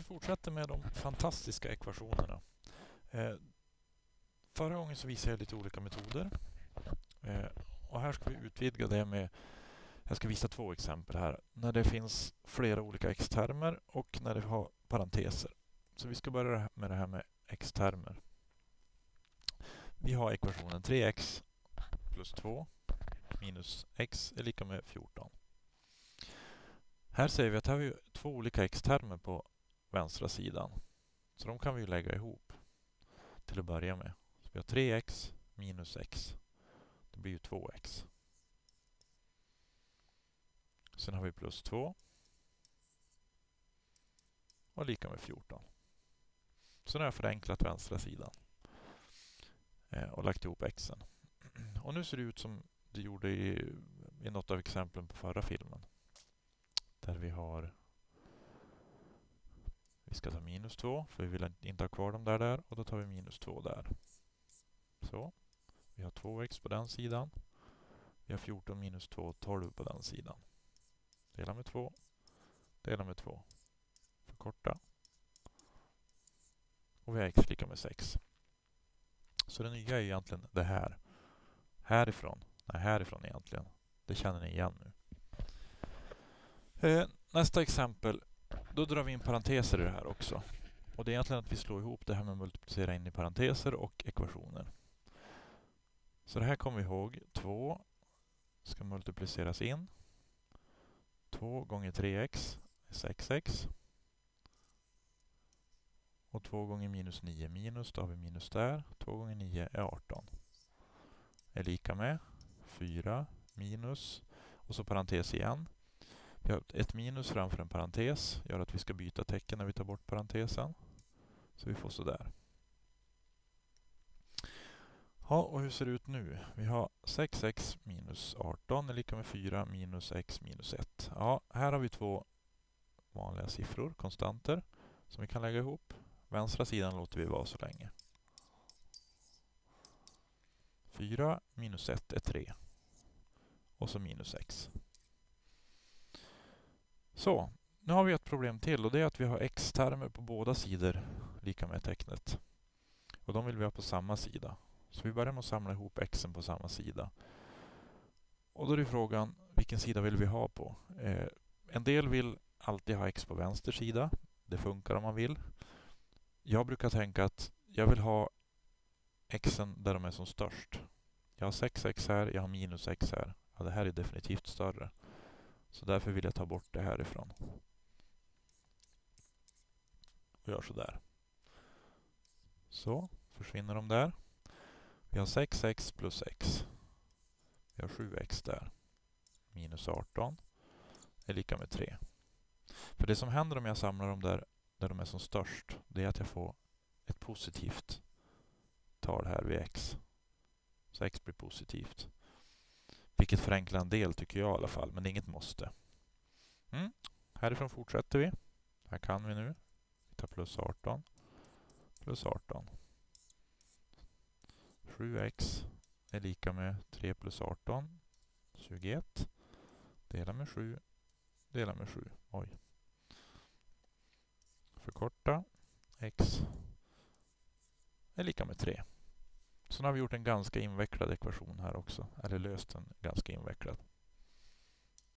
Vi fortsätter med de fantastiska ekvationerna. Eh, förra gången så visade jag lite olika metoder. Eh, och här ska vi utvidga det med jag ska visa två exempel här. När det finns flera olika x-termer och när det har parenteser. Så vi ska börja med det här med x-termer. Vi har ekvationen 3x plus 2 minus x är lika med 14. Här ser vi att här har vi två olika x-termer på vänstra sidan. Så de kan vi lägga ihop till att börja med. Så vi har 3x minus x. Det blir ju 2x. Sen har vi plus 2. Och lika med 14. Så nu har jag förenklat vänstra sidan. Eh, och lagt ihop xen. Och nu ser det ut som det gjorde i, i något av exemplen på förra filmen. Där vi har vi ska ta minus 2 för vi vill inte ha kvar dem där, där och då tar vi minus 2 där. Så. Vi har 2x på den sidan. Vi har 14 minus 2, 12 på den sidan. Dela med 2. Dela med 2. Förkorta. Och vi har x lika med 6. Så det nya är egentligen det här. Härifrån. Nej, härifrån egentligen. Det känner ni igen nu. Eh, nästa exempel. Då drar vi in parenteser i det här också. Och det är egentligen att vi slår ihop det här med att multiplicera in i parenteser och ekvationer. Så det här kommer vi ihåg. 2 ska multipliceras in. 2 gånger 3x är 6x. Och 2 gånger minus 9 minus, då har vi minus där. 2 gånger 9 är 18. Är lika med 4 minus och så parentes igen. Vi har ett minus framför en parentes. gör att vi ska byta tecken när vi tar bort parentesen. Så vi får sådär. Ja, och hur ser det ut nu? Vi har 6x minus 18 är lika med 4 minus x minus 1. Ja, här har vi två vanliga siffror, konstanter, som vi kan lägga ihop. Vänstra sidan låter vi vara så länge. 4 minus 1 är 3. Och så minus 6. Så, nu har vi ett problem till och det är att vi har x-termer på båda sidor lika med tecknet. Och de vill vi ha på samma sida. Så vi börjar med att samla ihop xen på samma sida. Och då är frågan, vilken sida vill vi ha på? Eh, en del vill alltid ha x på vänster sida. Det funkar om man vill. Jag brukar tänka att jag vill ha xen där de är som störst. Jag har 6x här, jag har minus x här. Ja, det här är definitivt större. Så därför vill jag ta bort det härifrån. Och gör sådär. Så, försvinner de där. Vi har 6x plus x. Vi har 7x där. Minus 18 är lika med 3. För det som händer om jag samlar dem där, där de är som störst, det är att jag får ett positivt tal här vid x. Så x blir positivt. Vilket förenklar en del tycker jag i alla fall, men det är inget måste. Mm. Härifrån fortsätter vi. Här kan vi nu. Vi tar plus 18. Plus 18. 7x är lika med 3 plus 18. 21. Dela med 7. Dela med 7. Oj. Förkorta. x är lika med 3. Sen har vi gjort en ganska invecklad ekvation här också. Eller löst en ganska invecklad.